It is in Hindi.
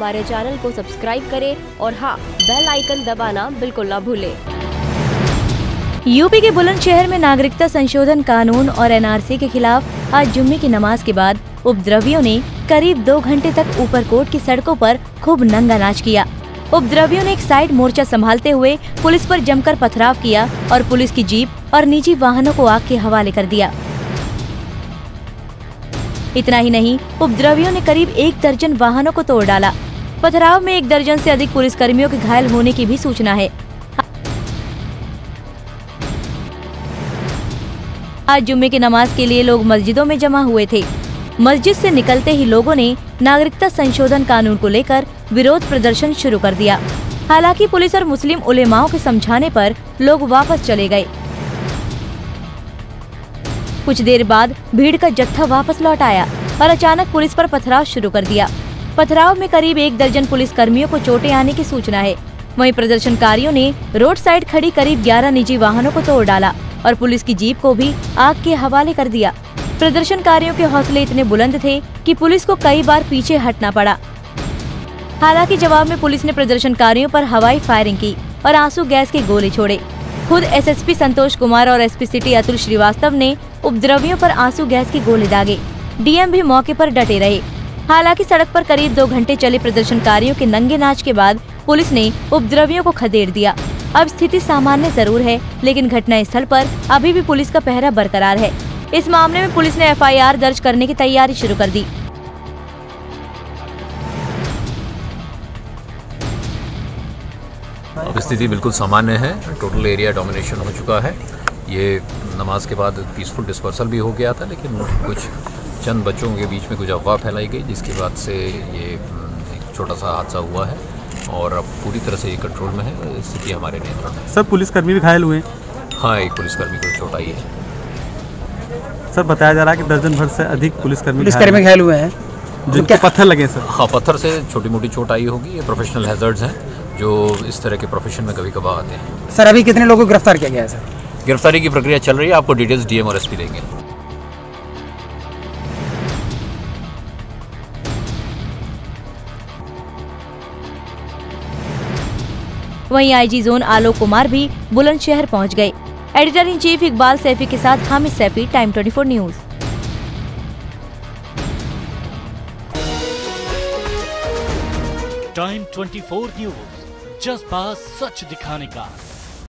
हमारे चैनल को सब्सक्राइब करें और हाँ बेल आइकन दबाना बिल्कुल ना भूलें। यूपी के बुलंदशहर में नागरिकता संशोधन कानून और एनआरसी के खिलाफ आज जुम्मे की नमाज़ के बाद उपद्रवियों ने करीब दो घंटे तक ऊपरकोट की सड़कों पर खूब नंगा नाच किया। उपद्रवियों ने एक साइड मोर्चा संभालते हुए पुलिस पर जमकर पथराव किया और पुलिस की जीप और निजी वाहनों को आग के हवाले कर दिया। इतना ही नहीं, उपद्रवियों ने करीब एक दर्जन वाहनों को तोड़ डाला। पथराव में एक दर्जन से अधिक पुलिसकर्मियों के घायल होने की भी सूचना है। आज जुम्मे की नमाज़ के लिए लोग मस्जिदों में जमा हुए थे। मस्जिद से निकलते ही लोगों ने नागरिकता संशोधन कानून को लेकर विरोध प्रदर्शन शुरू कर दिया। हालाँकि पुलिस और मुस्लिम उलेमाओं के समझाने पर लोग वापस चले गए। कुछ देर बाद भीड़ का जत्था वापस लौट आया और अचानक पुलिस पर पथराव शुरू कर दिया। पथराव में करीब एक दर्जन पुलिस कर्मियों को चोटें आने की सूचना है। वहीं प्रदर्शनकारियों ने रोड साइड खड़ी करीब 11 निजी वाहनों को तोड़ डाला और पुलिस की जीप को भी आग के हवाले कर दिया। प्रदर्शनकारियों के हौसले इतने बुलंद थे कि पुलिस को कई बार पीछे हटना पड़ा। हालाँकि जवाब में पुलिस ने प्रदर्शनकारियों पर हवाई फायरिंग की और आँसू गैस के गोले छोड़े। खुद एसएसपी संतोष कुमार और एसपी सिटी अतुल श्रीवास्तव ने उपद्रवियों पर आँसू गैस के गोले दागे। डीएम भी मौके पर डटे रहे। हालाँकि सड़क पर करीब दो घंटे चले प्रदर्शनकारियों के नंगे नाच के बाद पुलिस ने उपद्रवियों को खदेड़ दिया। अब स्थिति सामान्य ज़रूर है, लेकिन घटना स्थल पर अभी भी पुलिस का पहरा बरकरार है। इस मामले में पुलिस ने एफआईआर दर्ज करने की तैयारी शुरू कर दी। अब स्थिति बिल्कुल सामान्य है। टोटल एरिया डोमिनेशन हो चुका है। ये नमाज़ के बाद पीसफुल डिस्पर्सल भी हो गया था, लेकिन कुछ चंद बच्चों के बीच में कुछ अफवाह फैलाई गई जिसके बाद से ये एक छोटा सा हादसा हुआ है और अब पूरी तरह से ये कंट्रोल में है स्थिति हमारे नियंत्रण में। सब पुलिसकर्मी भी घायल हुए हैं? हाँ एक पुलिसकर्मी को चोट आई है। सर बताया जा रहा है कि दर्जन भर से अधिक पुलिसकर्मी पुलिसकर्मी घायल हुए हैं। जिनको पत्थर लगे सर। हाँ पत्थर से छोटी मोटी चोट आई होगी ये प्रोफेशनल हैजर्ड्स हैं जो इस तरह के प्रोफेशन में कभी कभार आते हैं। सर अभी कितने लोगों को गिरफ़्तार किया गया है सर? गिरफ्तारी की प्रक्रिया चल रही है आपको डिटेल्स डीएम और एसपी देंगे। वहीं आईजी जोन आलोक कुमार भी बुलंदशहर पहुँच गए। Editor in chief Iqbal Saifi के साथ Hamid Saifi time 24 news time 24 news जज्बा सच दिखाने का।